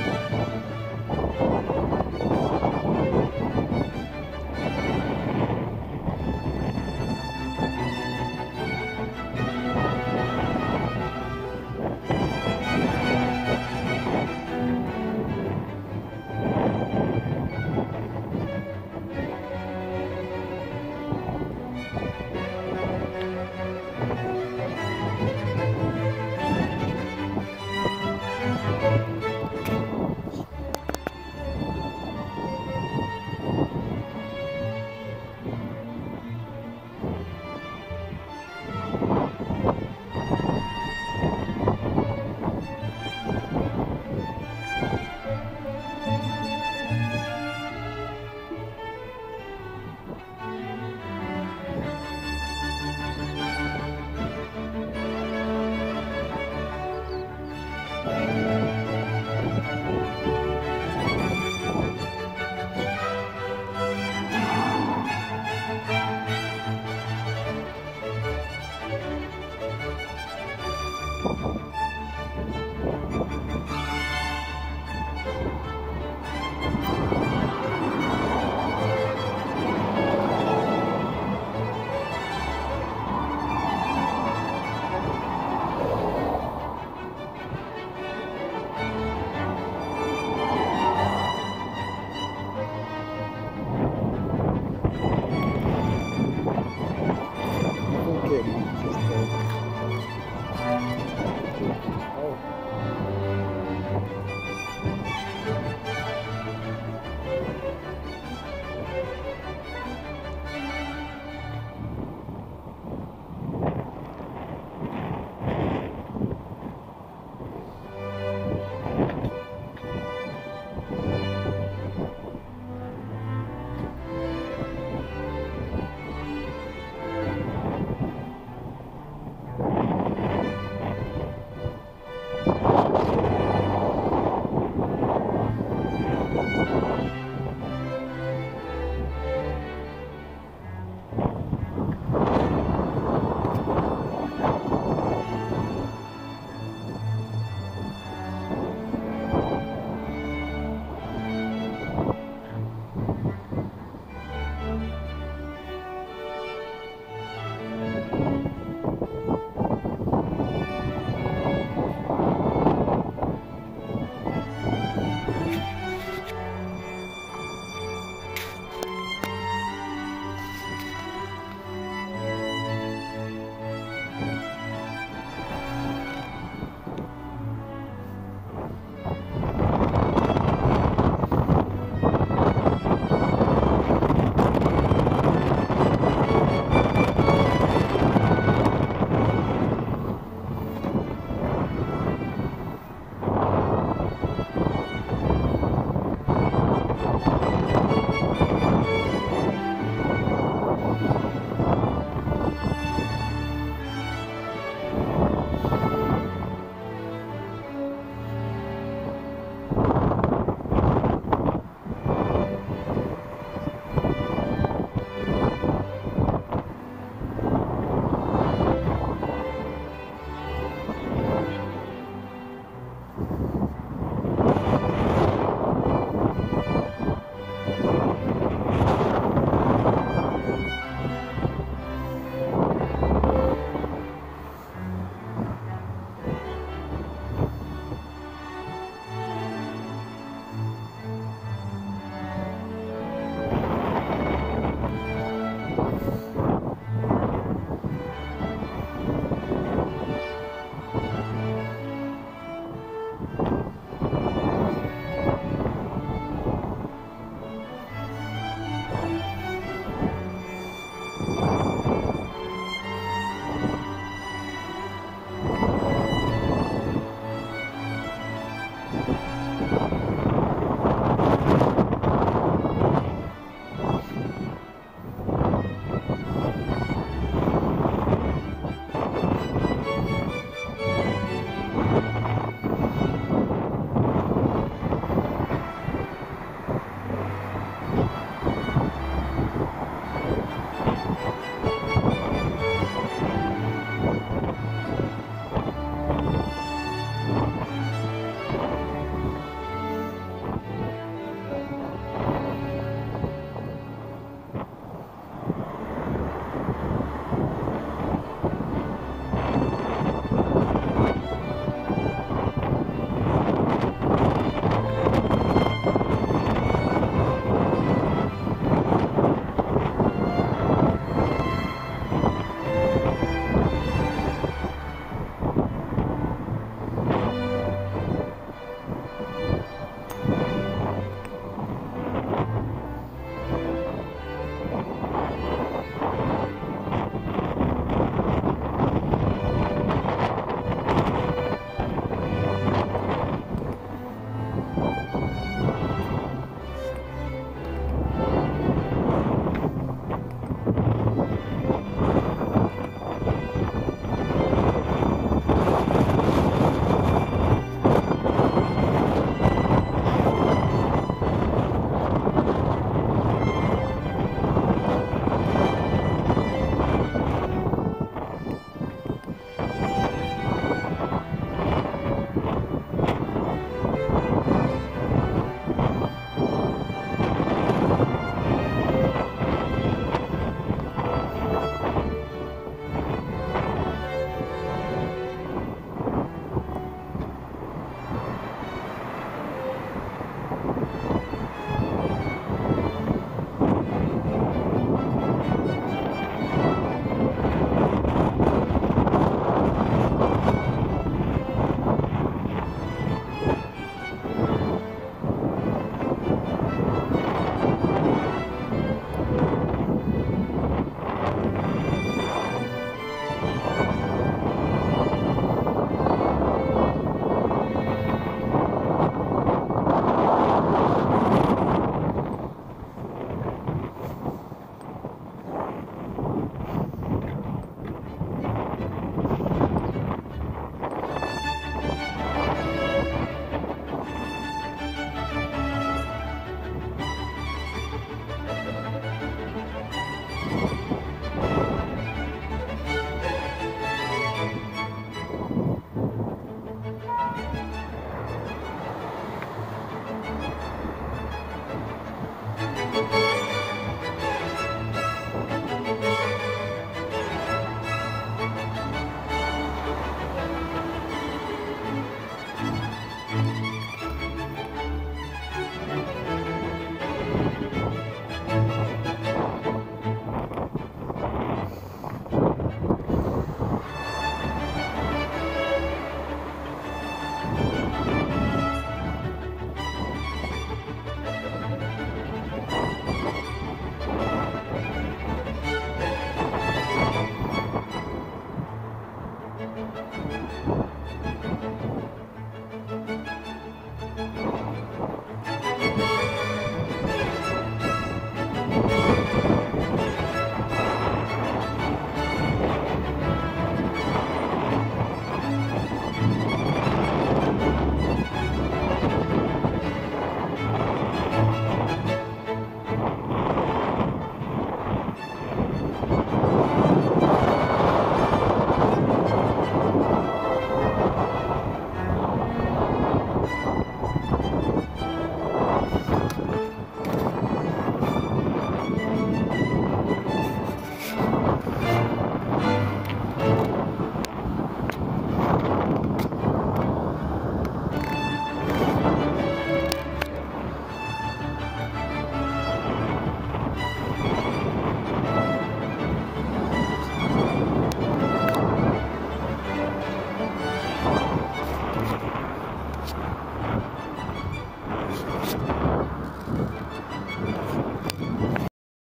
我。